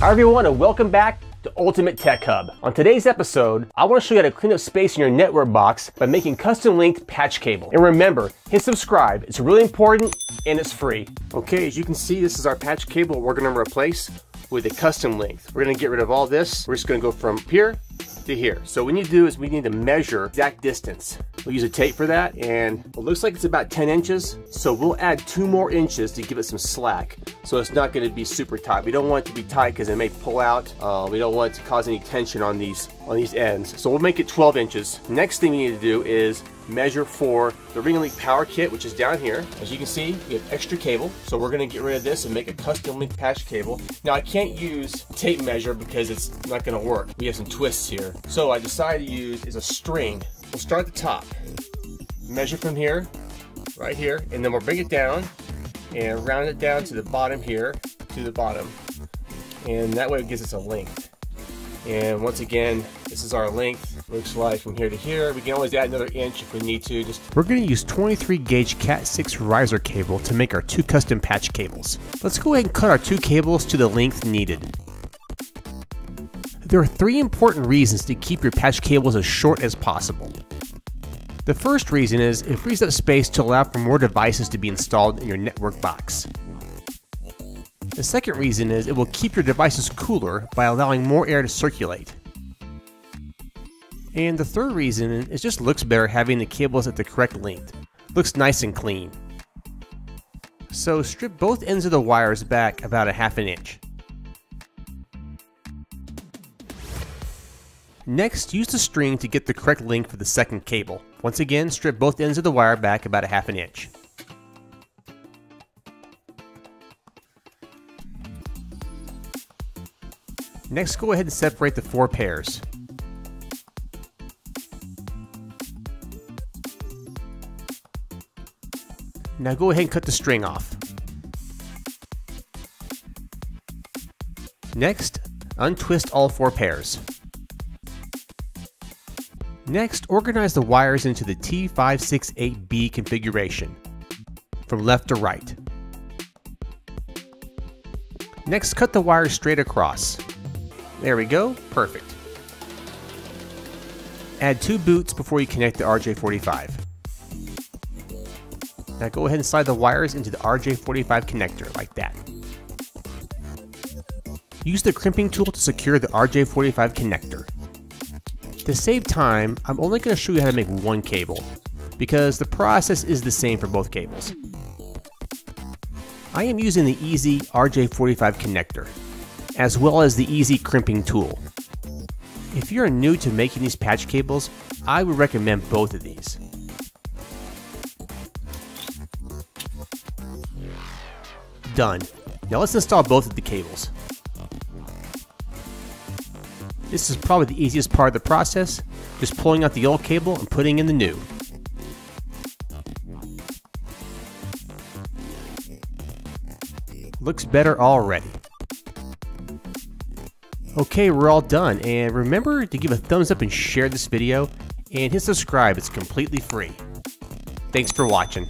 Hi everyone and welcome back to Ultimate Tech Hub. On today's episode, I want to show you how to clean up space in your network box by making custom linked patch cable. And remember, hit subscribe. It's really important and it's free. Okay, as you can see, this is our patch cable we're going to replace with a custom length. We're going to get rid of all this. We're just going to go from here to here. So what we need to do is we need to measure exact distance. We'll use a tape for that and it looks like it's about 10 inches. So we'll add two more inches to give it some slack. So it's not gonna be super tight. We don't want it to be tight because it may pull out. Uh, we don't want it to cause any tension on these, on these ends. So we'll make it 12 inches. Next thing we need to do is measure for the Ring Link power kit, which is down here. As you can see, we have extra cable. So we're gonna get rid of this and make a custom link patch cable. Now I can't use tape measure because it's not gonna work. We have some twists here. So I decided to use is a string. We'll start at the top. Measure from here, right here, and then we'll bring it down and round it down to the bottom here, to the bottom. And that way it gives us a length. And once again, this is our length. Looks like from here to here. We can always add another inch if we need to. Just We're going to use 23 gauge Cat 6 riser cable to make our two custom patch cables. Let's go ahead and cut our two cables to the length needed. There are three important reasons to keep your patch cables as short as possible. The first reason is it frees up space to allow for more devices to be installed in your network box. The second reason is it will keep your devices cooler by allowing more air to circulate. And the third reason is it just looks better having the cables at the correct length. Looks nice and clean. So strip both ends of the wires back about a half an inch. Next, use the string to get the correct length for the second cable. Once again, strip both ends of the wire back about a half an inch. Next, go ahead and separate the four pairs. Now go ahead and cut the string off. Next, untwist all four pairs. Next, organize the wires into the T568B configuration, from left to right. Next, cut the wires straight across. There we go, perfect. Add two boots before you connect the RJ45. Now go ahead and slide the wires into the RJ45 connector, like that. Use the crimping tool to secure the RJ45 connector. To save time, I'm only going to show you how to make one cable, because the process is the same for both cables. I am using the EZ RJ45 connector, as well as the EZ crimping tool. If you're new to making these patch cables, I would recommend both of these. Done. Now let's install both of the cables. This is probably the easiest part of the process, just pulling out the old cable and putting in the new. Looks better already. Okay, we're all done, and remember to give a thumbs up and share this video, and hit subscribe, it's completely free. Thanks for watching.